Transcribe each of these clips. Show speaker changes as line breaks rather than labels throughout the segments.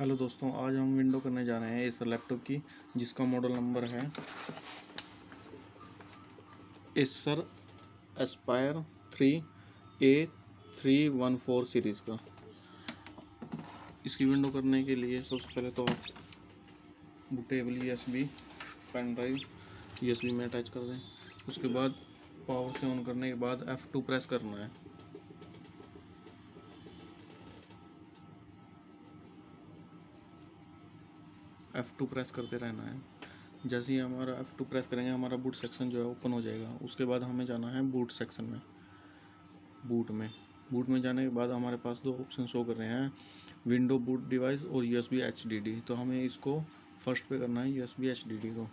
Hello दोस्तों, आज हम विंडो करने जा रहे हैं इस लैपटॉप की, जिसका मॉडल नंबर है Acer Aspire three A three one four series का। इसकी विंडो करने के लिए सबसे पहले तो आप bootable U S B pen drive U S B में अटैच कर दें। उसके बाद पावर से ऑन करने के बाद एफ़ टू प्रेस करना है। F2 प्रेस करते रहना है। जैसे ही हमारा F2 प्रेस करेंगे, हमारा बूट सेक्शन जो है ओपन हो जाएगा। उसके बाद हमें जाना है बूट सेक्शन में। बूट में। बूट में जाने के बाद हमारे पास दो ऑप्शन शो कर रहे हैं। विंडो बूट डिवाइस और यू एस तो हमें इसको फ़र्स्ट पे करना है यू एस को।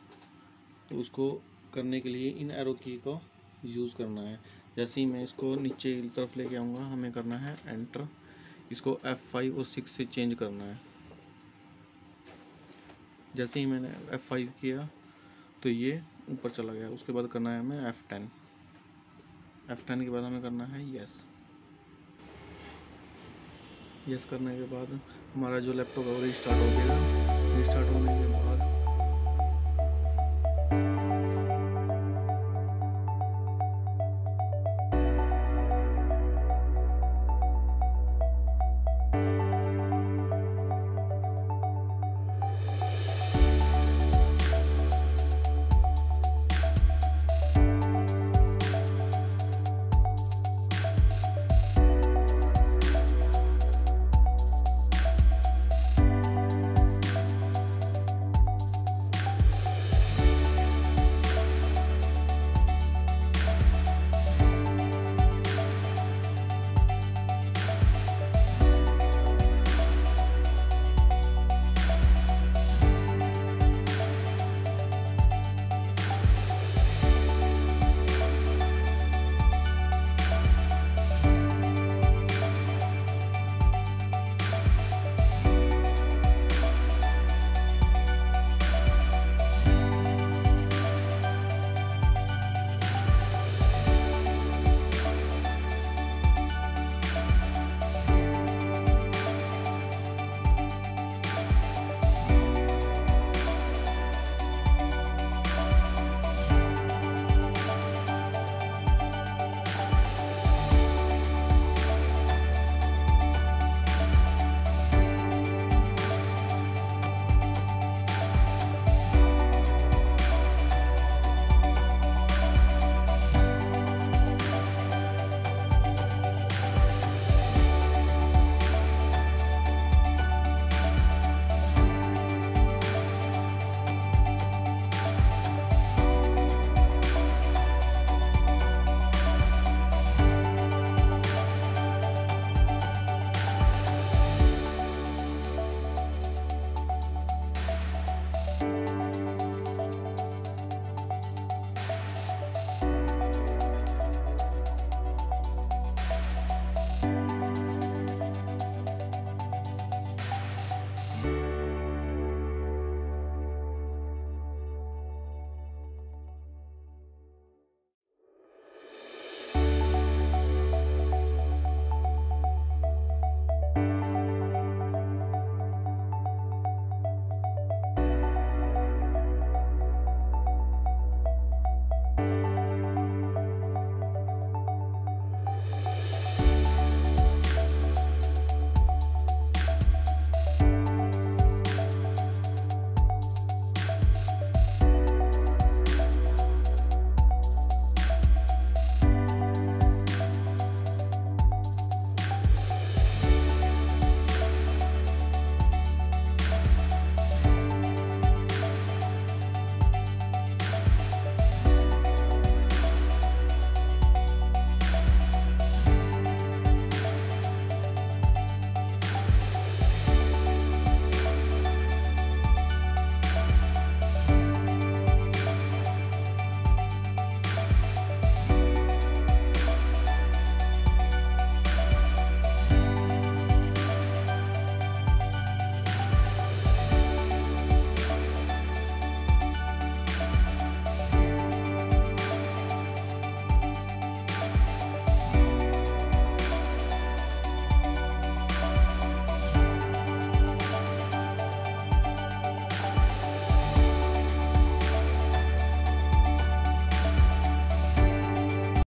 तो उसको करने के लिए इन एरो की को यूज़ करना है। जैसे ही मैं इसको नीचे की तरफ़ लेके आऊँगा, हमें करना है एंटर इसको एफ़ फाइव और सिक्स से चेंज करना है। जैसे ही मैंने एफ़ फाइव किया तो ये ऊपर चला गया। उसके बाद करना है हमें एफ़ टेन एफ़ टेन के बाद हमें करना है यस यस करने के बाद हमारा जो लैपटॉप है वो रिस्टार्ट हो जाएगा